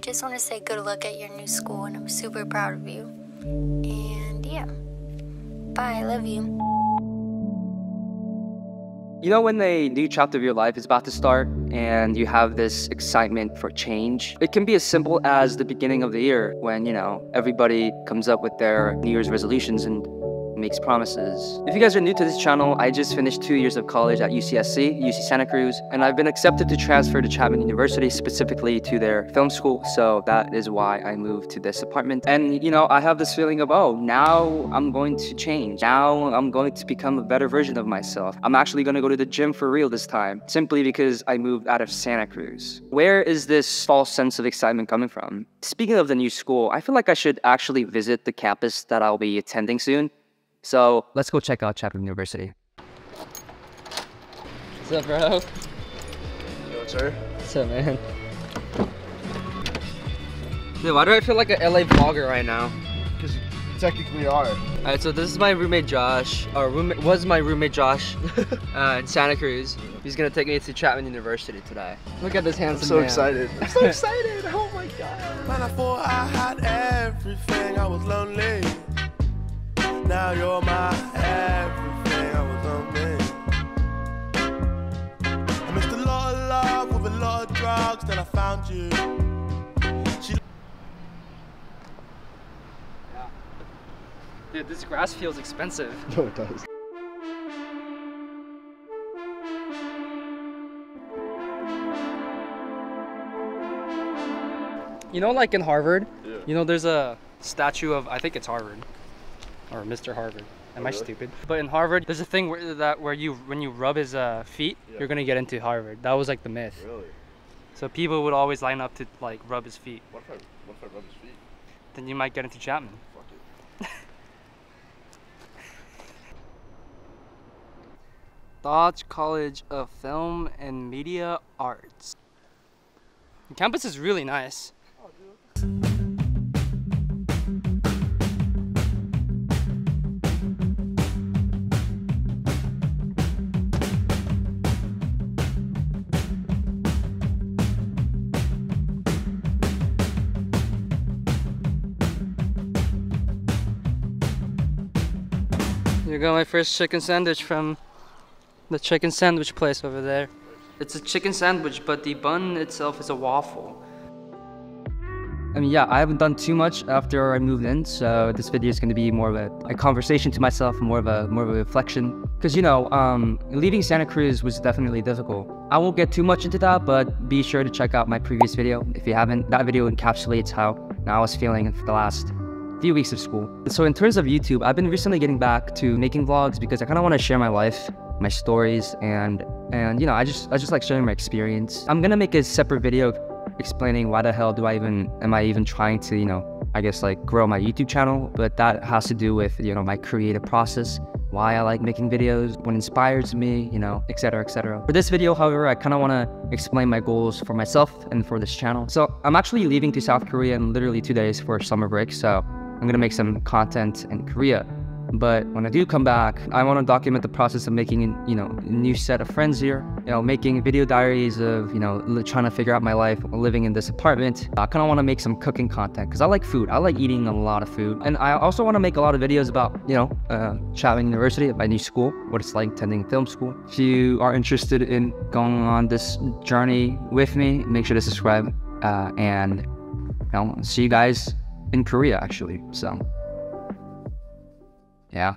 just want to say good luck at your new school, and I'm super proud of you. And yeah, bye. I love you. You know, when a new chapter of your life is about to start and you have this excitement for change, it can be as simple as the beginning of the year when, you know, everybody comes up with their New Year's resolutions and makes promises. If you guys are new to this channel, I just finished two years of college at UCSC, UC Santa Cruz, and I've been accepted to transfer to Chapman University, specifically to their film school. So that is why I moved to this apartment. And you know, I have this feeling of, oh, now I'm going to change. Now I'm going to become a better version of myself. I'm actually going to go to the gym for real this time, simply because I moved out of Santa Cruz. Where is this false sense of excitement coming from? Speaking of the new school, I feel like I should actually visit the campus that I'll be attending soon. So let's go check out Chapman University. What's up, bro? Yo, sir. What's up, man? Dude, why do I feel like an LA vlogger right now? Because you technically are. Alright, so this is my roommate Josh, or roommate was my roommate Josh uh, in Santa Cruz. He's gonna take me to Chapman University today. Look at this handsome I'm so man. excited. I'm so excited. Oh my god. Man, I thought I had everything. I was lonely. Now you're my everything. I was lonely. I missed a lot of love with a lot of drugs. Then I found you. She Dude, this grass feels expensive. No, it does. You know, like in Harvard, Yeah. you know, there's a statue of I think it's Harvard or Mr. Harvard. Am I really? stupid? But in Harvard, there's a thing where that where you when you rub his uh, feet, Yeah. you're gonna get into Harvard. That was like the myth. Really? So people would always line up to like rub his feet. What if I, what if I rub his feet? Then you might get into Chapman. Fuck it. Dodge College of Film and Media Arts. The campus is really nice. Here got my first chicken sandwich from the chicken sandwich place over there. It's a chicken sandwich, but the bun itself is a waffle. I mean, yeah, I haven't done too much after I moved in, so this video is going to be more of a, a conversation to myself, more of a more of a reflection. Because you know, um, leaving Santa Cruz was definitely difficult. I won't get too much into that, but be sure to check out my previous video if you haven't. That video encapsulates how I was feeling for the last few weeks of school. So in terms of YouTube, I've been recently getting back to making vlogs because I kind of want to share my life, my stories, and and you know, I just I just like sharing my experience. I'm gonna make a separate video explaining why the hell do I even am I even trying to you know I guess like grow my YouTube channel, but that has to do with you know my creative process. Why I like making videos, what inspires me, you know, etc., etc. For this video, however, I kind of want to explain my goals for myself and for this channel. So I'm actually leaving to South Korea in literally two days for summer break. So I'm gonna make some content in Korea. But when I do come back, I want to document the process of making, you know, a new set of friends here. You know, making video diaries of, you know, trying to figure out my life living in this apartment. I kind of want to make some cooking content because I like food. I like eating a lot of food, and I also want to make a lot of videos about, you know, uh, Chapman University, my new school, what it's like attending film school. If you are interested in going on this journey with me, make sure to subscribe, uh, and you know, see you guys in Korea actually. So. Yeah.